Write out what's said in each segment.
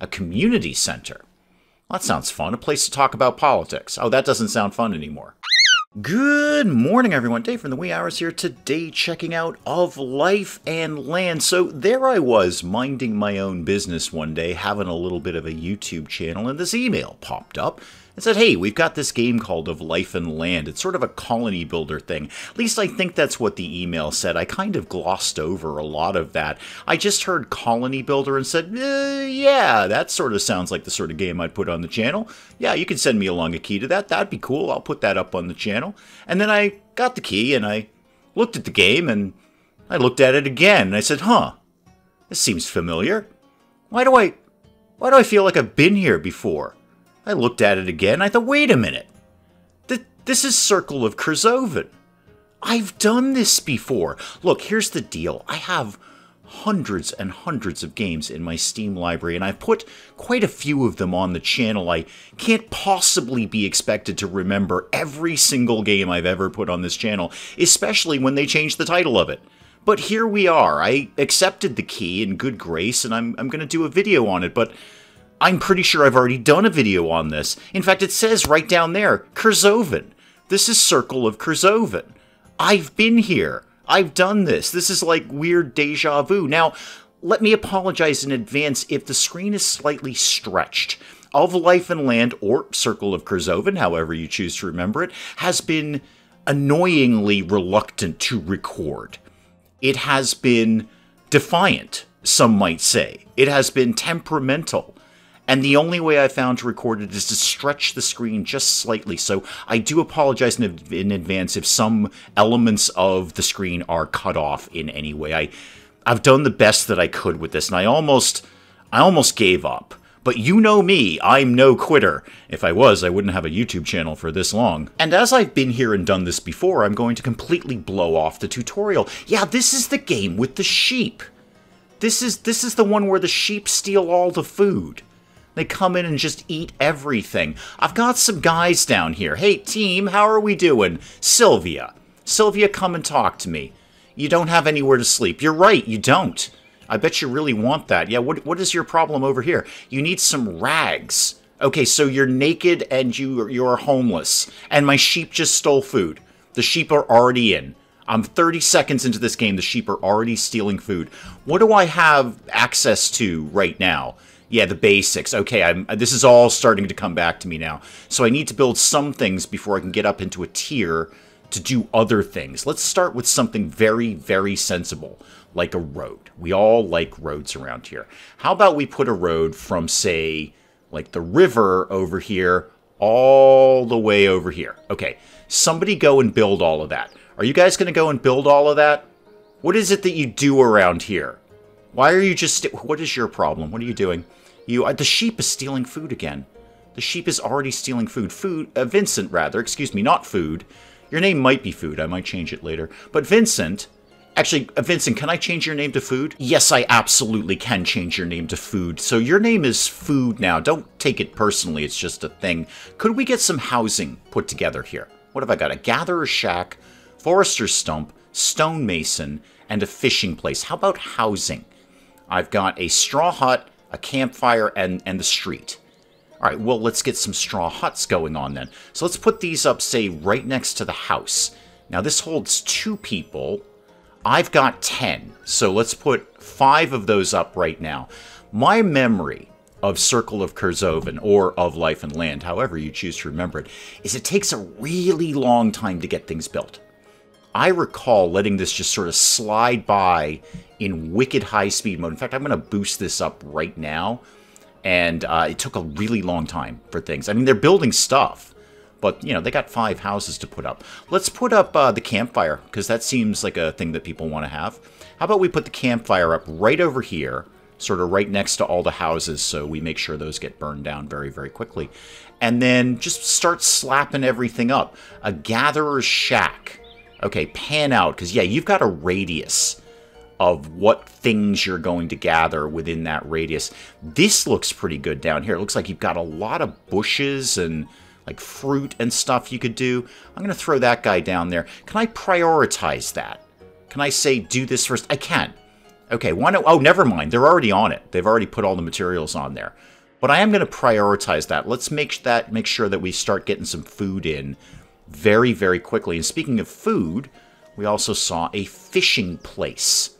A community center. Well, that sounds fun. A place to talk about politics. Oh, that doesn't sound fun anymore. Good morning, everyone. Dave from the wee hours here today, checking out Of Life and Land. So, there I was, minding my own business one day, having a little bit of a YouTube channel, and this email popped up and said, Hey, we've got this game called Of Life and Land. It's sort of a colony builder thing. At least I think that's what the email said. I kind of glossed over a lot of that. I just heard colony builder and said, eh, Yeah, that sort of sounds like the sort of game I'd put on the channel. Yeah, you can send me along a key to that. That'd be cool. I'll put that up on the channel. And then I got the key and I looked at the game and I looked at it again and I said, huh, this seems familiar. Why do I, why do I feel like I've been here before? I looked at it again. I thought, wait a minute. Th- this is Circle of Kerzoven. I've done this before. Look, here's the deal. I have hundreds and hundreds of games in my Steam library, and I've put quite a few of them on the channel. I can't possibly be expected to remember every single game I've ever put on this channel, especially when they change the title of it. But here we are. I accepted the key in good grace, and I'm, I'm going to do a video on it, but I'm pretty sure I've already done a video on this. In fact, it says right down there, Kerzoven. This is Circle of Kerzoven. I've been here. I've done this. This is like weird deja vu. Now, let me apologize in advance if the screen is slightly stretched. Of Life and Land, or Circle of Kerzoven, however you choose to remember it, has been annoyingly reluctant to record. It has been defiant, some might say. It has been temperamental. And the only way I found to record it is to stretch the screen just slightly. So I do apologize in, in advance if some elements of the screen are cut off in any way. I, I've done the best that I could with this, and I almost, I almost gave up. But you know me, I'm no quitter. If I was, I wouldn't have a YouTube channel for this long. And as I've been here and done this before, I'm going to completely blow off the tutorial. Yeah, this is the game with the sheep. This is this is the one where the sheep steal all the food. They come in and just eat everything. I've got some guys down here. Hey, team, how are we doing? Sylvia. Sylvia, come and talk to me. You don't have anywhere to sleep. You're right, you don't. I bet you really want that. Yeah, what, what is your problem over here? You need some rags. Okay, so you're naked and you, you're homeless. And my sheep just stole food. The sheep are already in. I'm 30 seconds into this game. The sheep are already stealing food. What do I have access to right now? Yeah, the basics. Okay, I'm, uh, this is all starting to come back to me now. So I need to build some things before I can get up into a tier to do other things. Let's start with something very, very sensible, like a road. We all like roads around here. How about we put a road from, say, like the river over here all the way over here? Okay, somebody go and build all of that. Are you guys going to go and build all of that? What is it that you do around here? Why are you just... What is your problem? What are you doing? You, uh, the sheep is stealing food again. The sheep is already stealing food. Food, uh, Vincent, rather. Excuse me, not food. Your name might be food. I might change it later. But Vincent, actually, uh, Vincent, can I change your name to food? Yes, I absolutely can change your name to food. So your name is food now. Don't take it personally. It's just a thing. Could we get some housing put together here? What have I got? A gatherer shack, forester's stump, stonemason, and a fishing place. How about housing? I've got a straw hut, a campfire, and, and the street. All right, well, let's get some straw huts going on then. So let's put these up, say, right next to the house. Now, this holds two people. I've got 10, so let's put five of those up right now. My memory of Circle of Kerzoven, or of Life and Land, however you choose to remember it, is it takes a really long time to get things built. I recall letting this just sort of slide by in wicked high speed mode. In fact, I'm going to boost this up right now. And uh, it took a really long time for things. I mean, they're building stuff, but, you know, they got five houses to put up. Let's put up uh, the campfire, because that seems like a thing that people want to have. How about we put the campfire up right over here, sort of right next to all the houses, so we make sure those get burned down very, very quickly. And then just start slapping everything up. A gatherer's shack Okay, pan out, because yeah, you've got a radius of what things you're going to gather within that radius. This looks pretty good down here. It looks like you've got a lot of bushes and like fruit and stuff you could do. I'm going to throw that guy down there. Can I prioritize that? Can I say do this first? I can. Okay, why not? Oh, never mind. They're already on it. They've already put all the materials on there. But I am going to prioritize that. Let's make that make sure that we start getting some food in very, very quickly. And speaking of food, we also saw a fishing place.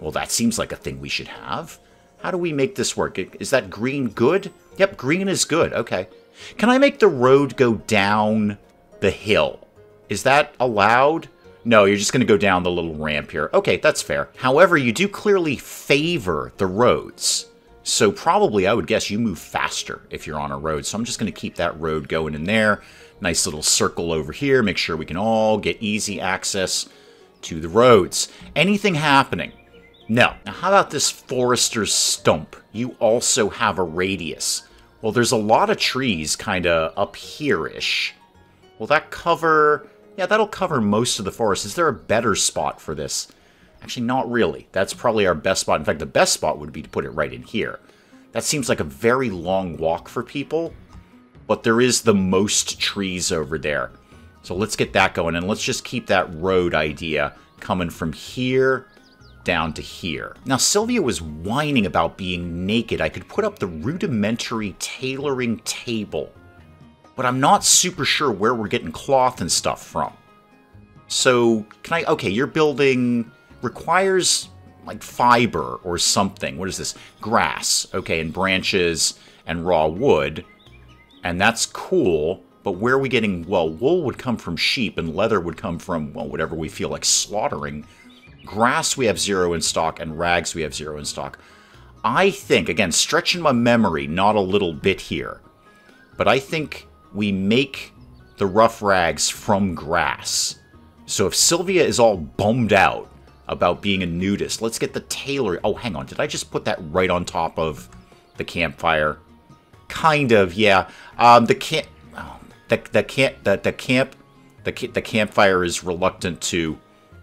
Well, that seems like a thing we should have. How do we make this work? Is that green good? Yep, green is good. Okay. Can I make the road go down the hill? Is that allowed? No, you're just going to go down the little ramp here. Okay, that's fair. However, you do clearly favor the roads. So probably I would guess you move faster if you're on a road. So I'm just going to keep that road going in there. Nice little circle over here. Make sure we can all get easy access to the roads. Anything happening? No. Now how about this forester's stump? You also have a radius. Well, there's a lot of trees kind of up here-ish. Will that cover... Yeah, that'll cover most of the forest. Is there a better spot for this? Actually, not really. That's probably our best spot. In fact, the best spot would be to put it right in here. That seems like a very long walk for people, but there is the most trees over there. So let's get that going, and let's just keep that road idea coming from here down to here. Now, Sylvia was whining about being naked. I could put up the rudimentary tailoring table, but I'm not super sure where we're getting cloth and stuff from. So, can I... Okay, you're building requires like fiber or something. What is this? Grass, okay, and branches and raw wood. And that's cool, but where are we getting, well, wool would come from sheep and leather would come from, well, whatever we feel like slaughtering. Grass we have zero in stock and rags we have zero in stock. I think, again, stretching my memory not a little bit here, but I think we make the rough rags from grass. So if Sylvia is all bummed out about being a nudist. Let's get the tailor. Oh, hang on. Did I just put that right on top of the campfire? Kind of, yeah. Um, the camp, the the camp, the the camp, the the campfire is reluctant to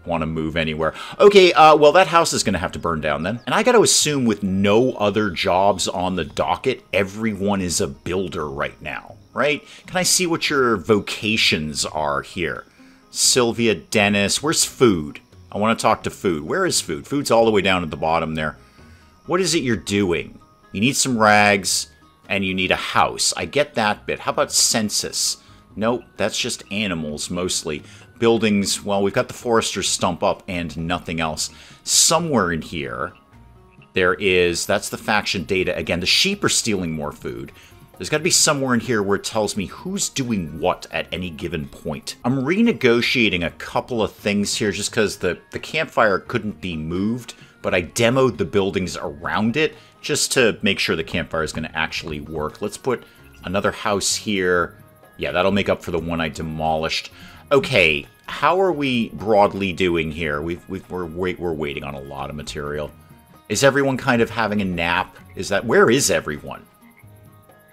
want to move anywhere. Okay, uh, well that house is going to have to burn down then. And I got to assume with no other jobs on the docket, everyone is a builder right now, right? Can I see what your vocations are here? Sylvia, Dennis, where's food? I want to talk to food. Where is food? Food's all the way down at the bottom there. What is it you're doing? You need some rags, and you need a house. I get that bit. How about census? Nope, that's just animals mostly. Buildings, well, we've got the forester's stump up and nothing else. Somewhere in here, there is, that's the faction data. Again, the sheep are stealing more food. There's got to be somewhere in here where it tells me who's doing what at any given point. I'm renegotiating a couple of things here just because the, the campfire couldn't be moved, but I demoed the buildings around it just to make sure the campfire is going to actually work. Let's put another house here. Yeah, that'll make up for the one I demolished. Okay, how are we broadly doing here? We've, we've, we're, wait, we're waiting on a lot of material. Is everyone kind of having a nap? Is that... Where is everyone?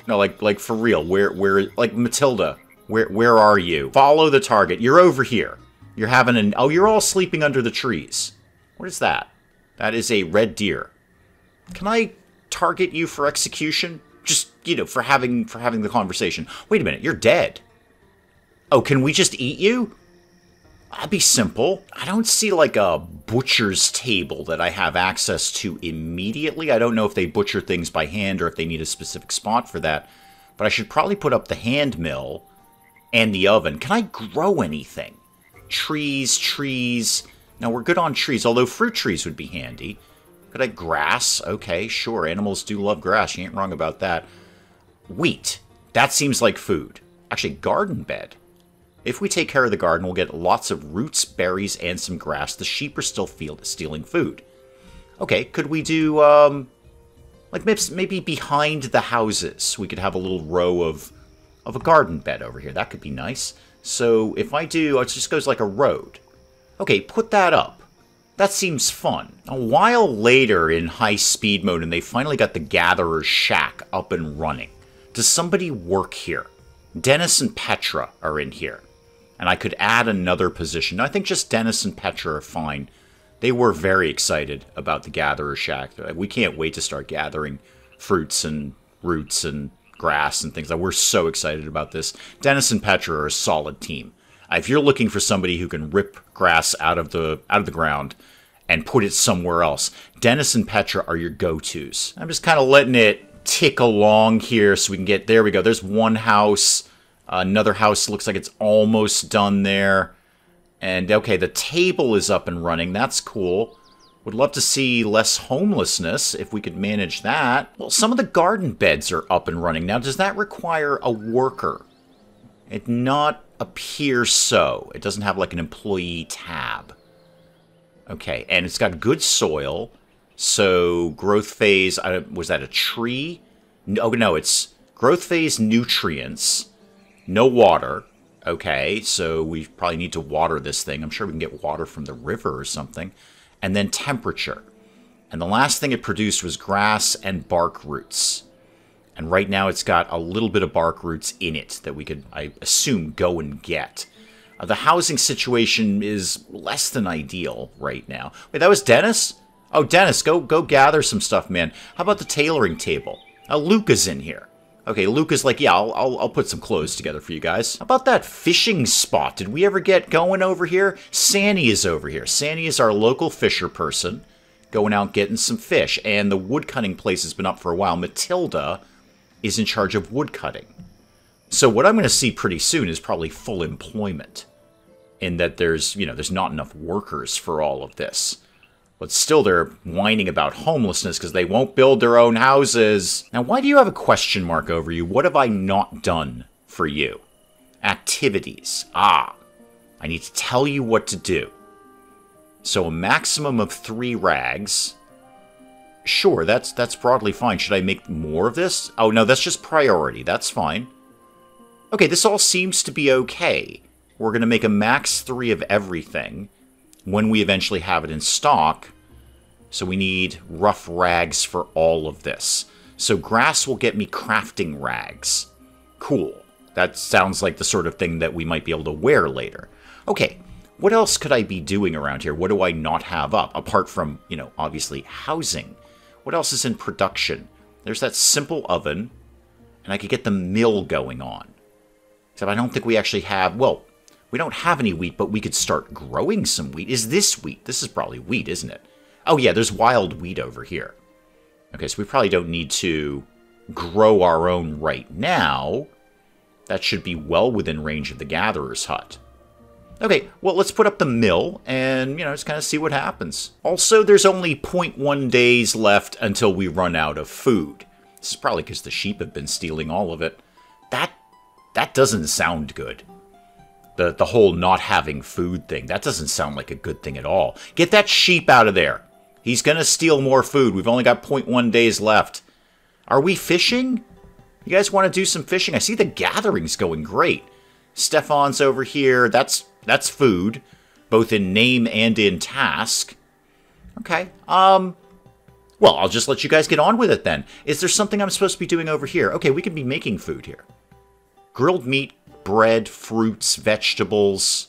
No, like like for real. Where where like Matilda? Where where are you? Follow the target. You're over here. You're having an oh, you're all sleeping under the trees. What is that? That is a red deer. Can I target you for execution? Just you know, for having for having the conversation. Wait a minute, you're dead. Oh, can we just eat you? That'd be simple. I don't see like a butcher's table that I have access to immediately. I don't know if they butcher things by hand or if they need a specific spot for that. But I should probably put up the hand mill and the oven. Can I grow anything? Trees, trees. Now we're good on trees, although fruit trees would be handy. Could I grass? Okay, sure. Animals do love grass. You ain't wrong about that. Wheat. That seems like food. Actually, garden bed. If we take care of the garden, we'll get lots of roots, berries, and some grass. The sheep are still field stealing food. Okay, could we do, um, like maybe behind the houses, we could have a little row of, of a garden bed over here. That could be nice. So if I do, it just goes like a road. Okay, put that up. That seems fun. A while later in high speed mode and they finally got the Gatherer's Shack up and running. Does somebody work here? Dennis and Petra are in here and I could add another position. I think just Dennis and Petra are fine. They were very excited about the Gatherer Shack. They're like, we can't wait to start gathering fruits and roots and grass and things. Like, We're so excited about this. Dennis and Petra are a solid team. If you're looking for somebody who can rip grass out of the out of the ground and put it somewhere else. Dennis and Petra are your go-tos. I'm just kind of letting it tick along here so we can get, there we go. There's one house. Another house looks like it's almost done there. And okay, the table is up and running. That's cool. Would love to see less homelessness if we could manage that. Well, some of the garden beds are up and running. Now, does that require a worker? It not appear so. It doesn't have like an employee tab. Okay, and it's got good soil. So growth phase, uh, was that a tree? No, oh, no, it's growth phase nutrients, no water. Okay, so we probably need to water this thing. I'm sure we can get water from the river or something. And then temperature. And the last thing it produced was grass and bark roots. And right now it's got a little bit of bark roots in it that we could, I assume, go and get. Uh, the housing situation is less than ideal right now. Wait, that was Dennis? Oh, Dennis, go go gather some stuff, man. How about the tailoring table? Uh, Luca's in here. Okay, Luca's like, yeah, I'll, I'll, I'll, put some clothes together for you guys. How about that fishing spot? Did we ever get going over here? Sandy is over here. Sandy is our local fisher person, going out getting some fish. And the wood cutting place has been up for a while. Matilda is in charge of woodcutting. So what I'm going to see pretty soon is probably full employment in that there's, you know, there's not enough workers for all of this. But still they're whining about homelessness because they won't build their own houses. Now, why do you have a question mark over you? What have I not done for you? Activities. Ah, I need to tell you what to do. So a maximum of three rags Sure, that's that's broadly fine. Should I make more of this? Oh, no, that's just priority. That's fine. Okay, this all seems to be okay. We're going to make a max three of everything when we eventually have it in stock. So we need rough rags for all of this. So grass will get me crafting rags. Cool. That sounds like the sort of thing that we might be able to wear later. Okay, what else could I be doing around here? What do I not have up? Apart from, you know, obviously housing. What else is in production? There's that simple oven, and I could get the mill going on. Except I don't think we actually have, well, we don't have any wheat, but we could start growing some wheat. Is this wheat? This is probably wheat, isn't it? Oh yeah, there's wild wheat over here. Okay, so we probably don't need to grow our own right now. That should be well within range of the gatherer's hut. Okay, well, let's put up the mill and, you know, just kind of see what happens. Also, there's only 0.1 days left until we run out of food. This is probably because the sheep have been stealing all of it. That that doesn't sound good. The, the whole not having food thing, that doesn't sound like a good thing at all. Get that sheep out of there. He's going to steal more food. We've only got 0.1 days left. Are we fishing? You guys want to do some fishing? I see the gatherings going great. Stefan's over here. That's that's food, both in name and in task. Okay. Um. Well, I'll just let you guys get on with it then. Is there something I'm supposed to be doing over here? Okay, we could be making food here. Grilled meat, bread, fruits, vegetables.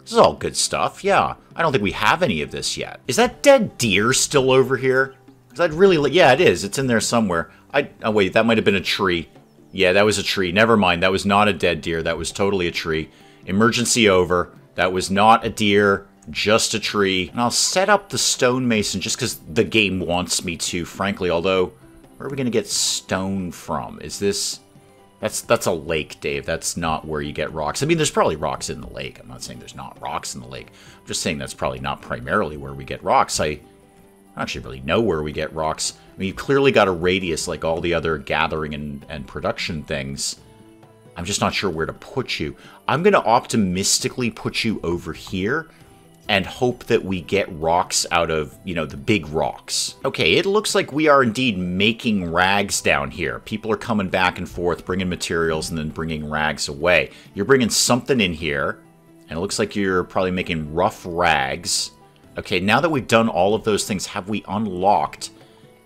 This is all good stuff, yeah. I don't think we have any of this yet. Is that dead deer still over here? Because I'd really... Yeah, it is. It's in there somewhere. I. Oh, wait, that might have been a tree. Yeah, that was a tree. Never mind. That was not a dead deer. That was totally a tree. Emergency over. That was not a deer, just a tree. And I'll set up the stonemason just because the game wants me to, frankly. Although, where are we going to get stone from? Is this... That's that's a lake, Dave. That's not where you get rocks. I mean, there's probably rocks in the lake. I'm not saying there's not rocks in the lake. I'm just saying that's probably not primarily where we get rocks. I don't actually really know where we get rocks. I mean, you've clearly got a radius like all the other gathering and, and production things. I'm just not sure where to put you. I'm going to optimistically put you over here and hope that we get rocks out of, you know, the big rocks. Okay, it looks like we are indeed making rags down here. People are coming back and forth, bringing materials and then bringing rags away. You're bringing something in here, and it looks like you're probably making rough rags. Okay, now that we've done all of those things, have we unlocked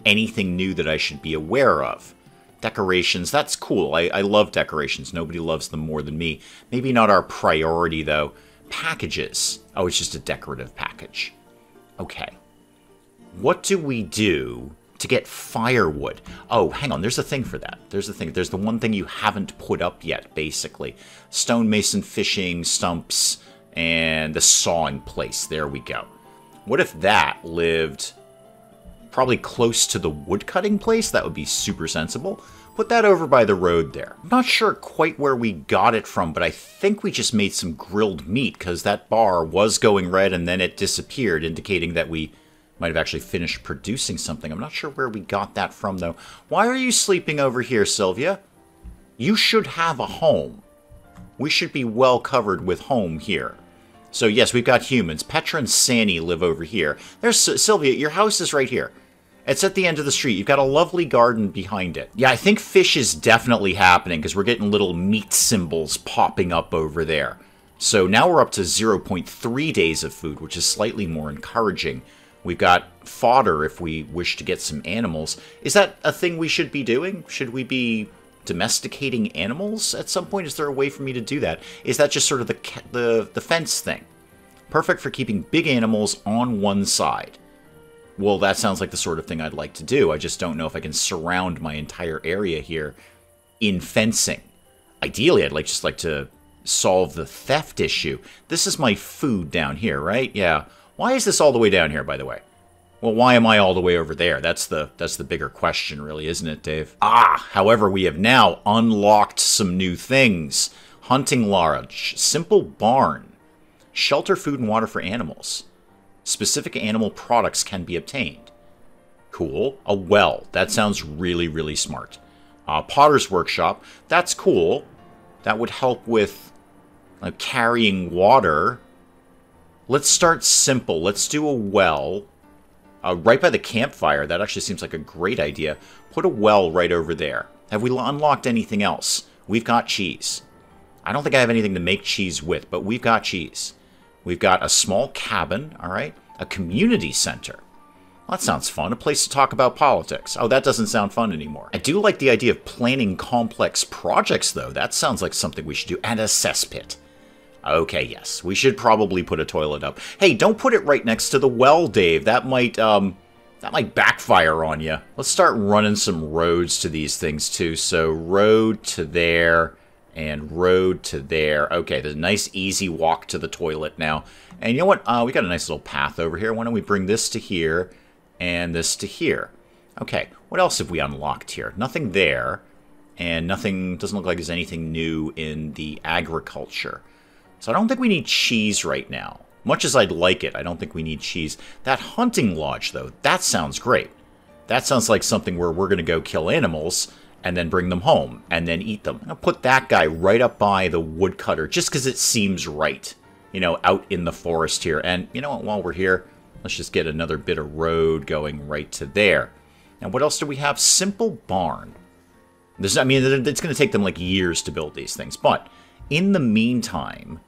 anything new that I should be aware of? Decorations, that's cool. I, I love decorations. Nobody loves them more than me. Maybe not our priority, though. Packages. Oh, it's just a decorative package. Okay. What do we do to get firewood? Oh, hang on. There's a thing for that. There's a thing. There's the one thing you haven't put up yet, basically. Stonemason fishing, stumps, and the sawing place. There we go. What if that lived probably close to the woodcutting place? That would be super sensible. Put that over by the road there. I'm not sure quite where we got it from, but I think we just made some grilled meat because that bar was going red and then it disappeared, indicating that we might have actually finished producing something. I'm not sure where we got that from, though. Why are you sleeping over here, Sylvia? You should have a home. We should be well covered with home here. So yes, we've got humans. Petra and Sani live over here. There's Sylvia, your house is right here. It's at the end of the street. You've got a lovely garden behind it. Yeah, I think fish is definitely happening because we're getting little meat symbols popping up over there. So now we're up to 0.3 days of food, which is slightly more encouraging. We've got fodder if we wish to get some animals. Is that a thing we should be doing? Should we be domesticating animals at some point? Is there a way for me to do that? Is that just sort of the, the, the fence thing? Perfect for keeping big animals on one side well, that sounds like the sort of thing I'd like to do. I just don't know if I can surround my entire area here in fencing. Ideally, I'd like just like to solve the theft issue. This is my food down here, right? Yeah. Why is this all the way down here, by the way? Well, why am I all the way over there? That's the that's the bigger question, really, isn't it, Dave? Ah, however, we have now unlocked some new things. Hunting lodge, simple barn, shelter, food, and water for animals specific animal products can be obtained. Cool. A well. That sounds really, really smart. Uh, Potter's Workshop. That's cool. That would help with uh, carrying water. Let's start simple. Let's do a well. Uh, right by the campfire. That actually seems like a great idea. Put a well right over there. Have we unlocked anything else? We've got cheese. I don't think I have anything to make cheese with, but we've got cheese. We've got a small cabin, all right? A community center. Well, that sounds fun. A place to talk about politics. Oh, that doesn't sound fun anymore. I do like the idea of planning complex projects, though. That sounds like something we should do. And a cesspit. Okay, yes. We should probably put a toilet up. Hey, don't put it right next to the well, Dave. That might, um, that might backfire on you. Let's start running some roads to these things, too. So, road to there and road to there. Okay, there's a nice easy walk to the toilet now. And you know what? Uh, we got a nice little path over here. Why don't we bring this to here and this to here? Okay, what else have we unlocked here? Nothing there, and nothing, doesn't look like there's anything new in the agriculture. So I don't think we need cheese right now. Much as I'd like it, I don't think we need cheese. That hunting lodge, though, that sounds great. That sounds like something where we're going to go kill animals and then bring them home and then eat them. I'll put that guy right up by the woodcutter just because it seems right, you know, out in the forest here. And you know what, while we're here, let's just get another bit of road going right to there. And what else do we have? Simple barn. This, I mean, it's going to take them like years to build these things. But in the meantime,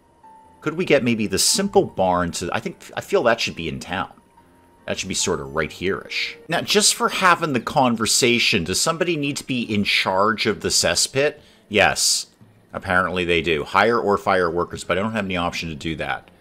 could we get maybe the simple barn to, I think, I feel that should be in town. That should be sort of right here-ish. Now, just for having the conversation, does somebody need to be in charge of the cesspit? Yes, apparently they do. Hire or fire workers, but I don't have any option to do that.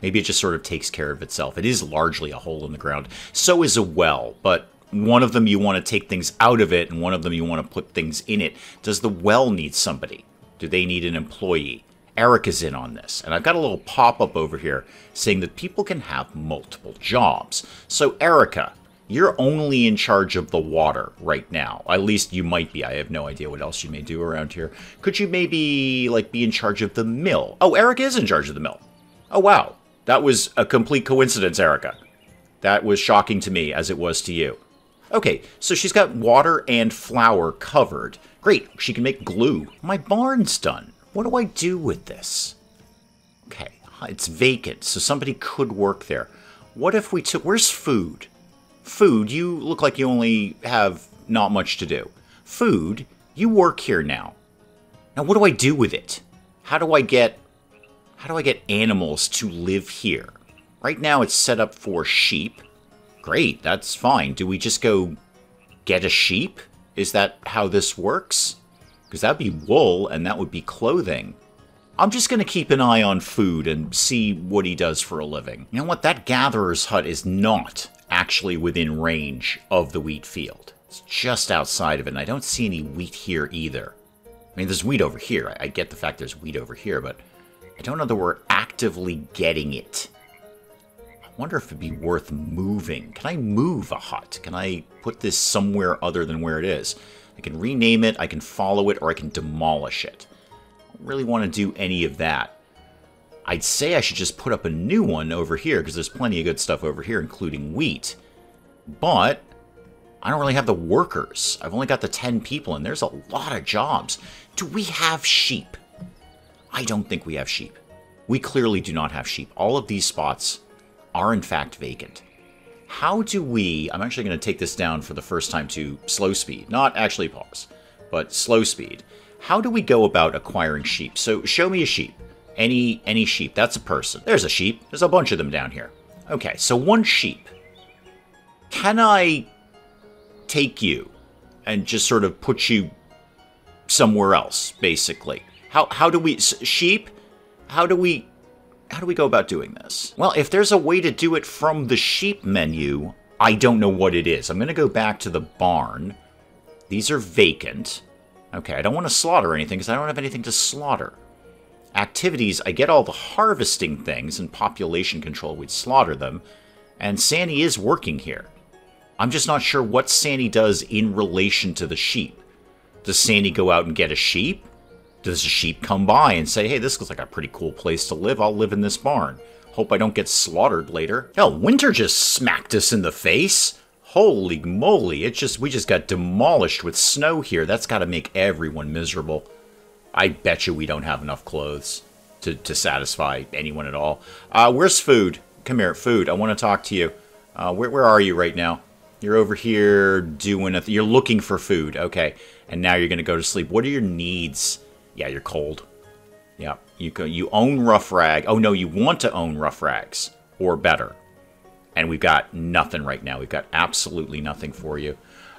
Maybe it just sort of takes care of itself. It is largely a hole in the ground. So is a well, but one of them you want to take things out of it, and one of them you want to put things in it. Does the well need somebody? Do they need an employee? Erica's in on this. And I've got a little pop-up over here saying that people can have multiple jobs. So Erica, you're only in charge of the water right now. At least you might be. I have no idea what else you may do around here. Could you maybe like be in charge of the mill? Oh, Erica is in charge of the mill. Oh, wow. That was a complete coincidence, Erica. That was shocking to me as it was to you. Okay, so she's got water and flour covered. Great, she can make glue. My barn's done. What do I do with this? Okay, it's vacant, so somebody could work there. What if we took... Where's food? Food, you look like you only have not much to do. Food, you work here now. Now, what do I do with it? How do I get... How do I get animals to live here? Right now, it's set up for sheep. Great, that's fine. Do we just go get a sheep? Is that how this works? Because that'd be wool and that would be clothing. I'm just going to keep an eye on food and see what he does for a living. You know what? That gatherer's hut is not actually within range of the wheat field. It's just outside of it, and I don't see any wheat here either. I mean, there's wheat over here. I, get the fact there's wheat over here, but I don't know that we're actively getting it. I wonder if it'd be worth moving. Can I move a hut? Can I put this somewhere other than where it is? I can rename it, I can follow it, or I can demolish it. I don't really want to do any of that. I'd say I should just put up a new one over here, because there's plenty of good stuff over here, including wheat. But I don't really have the workers. I've only got the 10 people, and there's a lot of jobs. Do we have sheep? I don't think we have sheep. We clearly do not have sheep. All of these spots are in fact vacant. How do we, I'm actually going to take this down for the first time to slow speed, not actually pause, but slow speed. How do we go about acquiring sheep? So show me a sheep. Any any sheep. That's a person. There's a sheep. There's a bunch of them down here. Okay, so one sheep. Can I take you and just sort of put you somewhere else, basically? How how do we sheep? How do we how do we go about doing this? Well, if there's a way to do it from the sheep menu, I don't know what it is. I'm going to go back to the barn. These are vacant. Okay, I don't want to slaughter anything because I don't have anything to slaughter. Activities, I get all the harvesting things, and population control, we'd slaughter them. And Sandy is working here. I'm just not sure what Sandy does in relation to the sheep. Does Sandy go out and get a sheep? Does a sheep come by and say, hey, this looks like a pretty cool place to live. I'll live in this barn. Hope I don't get slaughtered later. Hell, winter just smacked us in the face. Holy moly, it just we just got demolished with snow here. That's got to make everyone miserable. I bet you we don't have enough clothes to, to satisfy anyone at all. Uh, where's food? Come here, food. I want to talk to you. Uh, where, where are you right now? You're over here doing a. you're looking for food. Okay. And now you're going to go to sleep. What are your needs? Yeah, you're cold. Yeah, you you own Rough Rag. Oh no, you want to own Rough Rags or better. And we've got nothing right now. We've got absolutely nothing for you.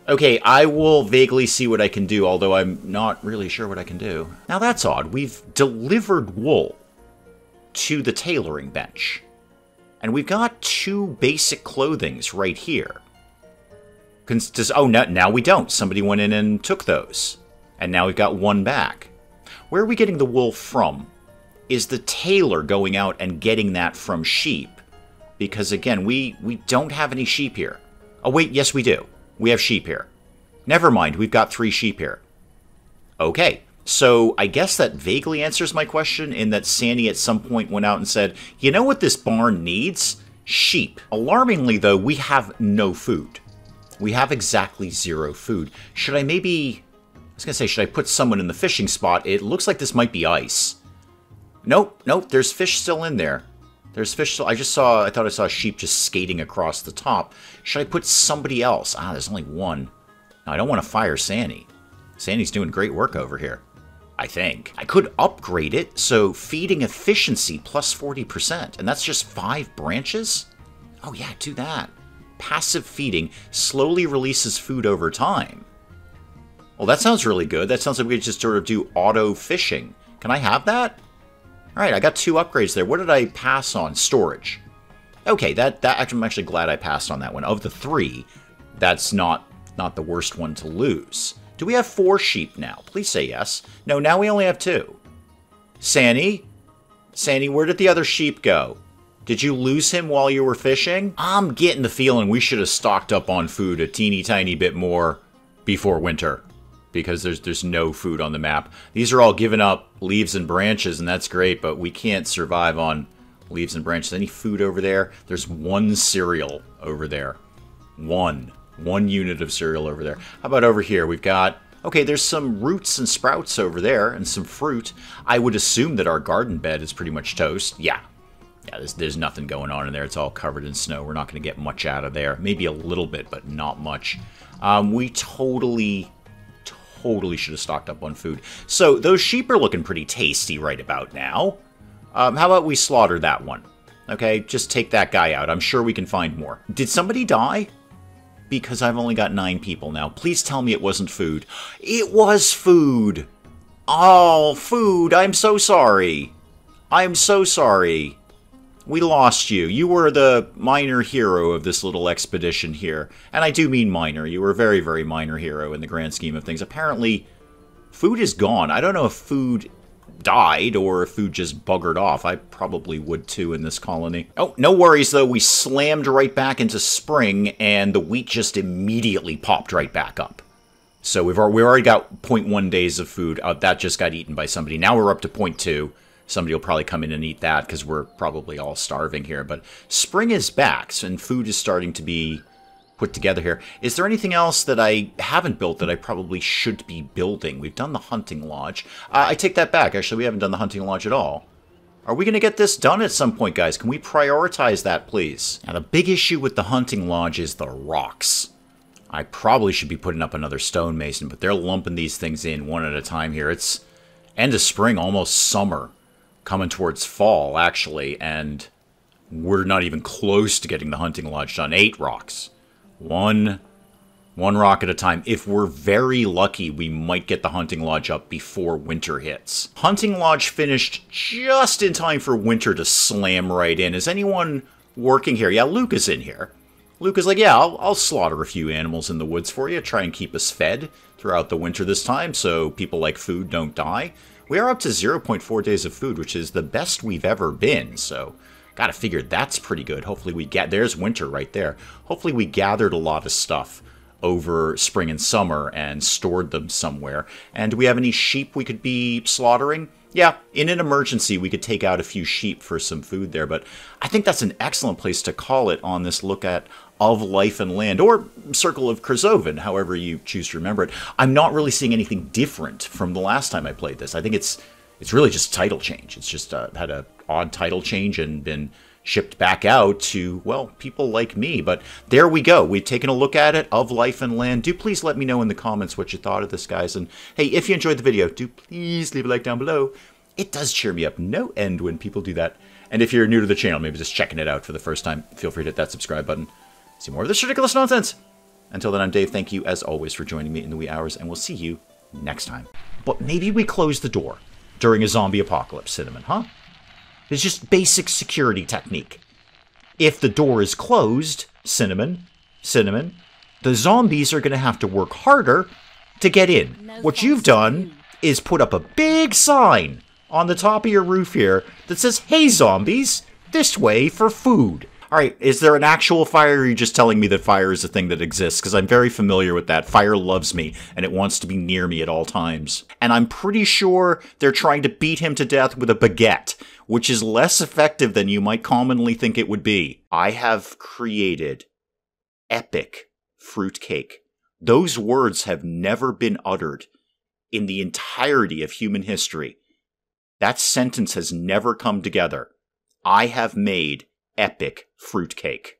Okay, I will vaguely see what I can do, although I'm not really sure what I can do. Now that's odd. We've delivered wool to the tailoring bench. And we've got two basic clothings right here. Does, oh, no, now we don't. Somebody went in and took those. And now we've got one back. Where are we getting the wool from? Is the tailor going out and getting that from sheep? Because again, we, we don't have any sheep here. Oh wait, yes we do. We have sheep here. Never mind, we've got three sheep here. Okay, so I guess that vaguely answers my question in that Sandy at some point went out and said, you know what this barn needs? Sheep. Alarmingly though, we have no food. We have exactly zero food. Should I maybe was going to say, should I put someone in the fishing spot? It looks like this might be ice. Nope, nope, there's fish still in there. There's fish still. I just saw, I thought I saw a sheep just skating across the top. Should I put somebody else? Ah, there's only one. No, I don't want to fire Sandy. Sandy's doing great work over here. I think. I could upgrade it, so feeding efficiency plus 40%, and that's just five branches? Oh yeah, do that. Passive feeding slowly releases food over time. Well, that sounds really good. That sounds like we could just sort of do auto fishing. Can I have that? All right, I got two upgrades there. What did I pass on? Storage. Okay, that that I'm actually glad I passed on that one. Of the three, that's not not the worst one to lose. Do we have four sheep now? Please say yes. No, now we only have two. Sandy? Sandy, where did the other sheep go? Did you lose him while you were fishing? I'm getting the feeling we should have stocked up on food a teeny tiny bit more before winter because there's there's no food on the map. These are all given up leaves and branches, and that's great, but we can't survive on leaves and branches. Any food over there? There's one cereal over there. One. One unit of cereal over there. How about over here? We've got Okay, there's some roots and sprouts over there and some fruit. I would assume that our garden bed is pretty much toast. Yeah. Yeah, there's, there's nothing going on in there. It's all covered in snow. We're not going to get much out of there. Maybe a little bit, but not much. Um, we totally totally should have stocked up on food. So those sheep are looking pretty tasty right about now. Um, how about we slaughter that one? Okay, just take that guy out. I'm sure we can find more. Did somebody die? Because I've only got nine people now. Please tell me it wasn't food. It was food! Oh, food! I'm so sorry. I'm so sorry. We lost you. You were the minor hero of this little expedition here. And I do mean minor. You were a very, very minor hero in the grand scheme of things. Apparently, food is gone. I don't know if food died or if food just buggered off. I probably would too in this colony. Oh, no worries though. We slammed right back into spring and the wheat just immediately popped right back up. So we've already, we already got 0.1 days of food. Uh, that just got eaten by somebody. Now we're up to 0.2. Somebody will probably come in and eat that because we're probably all starving here. But spring is back so, and food is starting to be put together here. Is there anything else that I haven't built that I probably should be building? We've done the hunting lodge. Uh, I take that back. Actually, we haven't done the hunting lodge at all. Are we going to get this done at some point, guys? Can we prioritize that, please? Now, the big issue with the hunting lodge is the rocks. I probably should be putting up another stonemason, but they're lumping these things in one at a time here. It's end of spring, almost summer, coming towards fall, actually, and we're not even close to getting the hunting lodge done. Eight rocks. One one rock at a time. If we're very lucky, we might get the hunting lodge up before winter hits. Hunting lodge finished just in time for winter to slam right in. Is anyone working here? Yeah, Luke is in here. Luke is like, yeah, I'll, I'll slaughter a few animals in the woods for you, try and keep us fed throughout the winter this time so people like food don't die. We are up to 0.4 days of food, which is the best we've ever been, so Gotta figure that's pretty good. Hopefully we get... There's winter right there. Hopefully we gathered a lot of stuff over spring and summer and stored them somewhere. And do we have any sheep we could be slaughtering? Yeah, in an emergency, we could take out a few sheep for some food there, but I think that's an excellent place to call it on this look at of life and land, or Circle of Kerzoven, however you choose to remember it. I'm not really seeing anything different from the last time I played this. I think it's it's really just a title change. It's just uh, had a odd title change and been shipped back out to, well, people like me. But there we go. We've taken a look at it of life and land. Do please let me know in the comments what you thought of this, guys. And hey, if you enjoyed the video, do please leave a like down below. It does cheer me up no end when people do that. And if you're new to the channel, maybe just checking it out for the first time, feel free to hit that subscribe button. See more of this ridiculous nonsense. Until then, I'm Dave. Thank you, as always, for joining me in the wee hours, and we'll see you next time. But maybe we close the door during a zombie apocalypse, Cinnamon, huh? It's just basic security technique. If the door is closed, Cinnamon, Cinnamon, the zombies are going to have to work harder to get in. No what you've done is put up a big sign on the top of your roof here that says, Hey zombies, this way for food. All right, is there an actual fire, or are you just telling me that fire is a thing that exists? Because I'm very familiar with that. Fire loves me, and it wants to be near me at all times. And I'm pretty sure they're trying to beat him to death with a baguette, which is less effective than you might commonly think it would be. I have created epic fruitcake. Those words have never been uttered in the entirety of human history. That sentence has never come together. I have made epic fruitcake.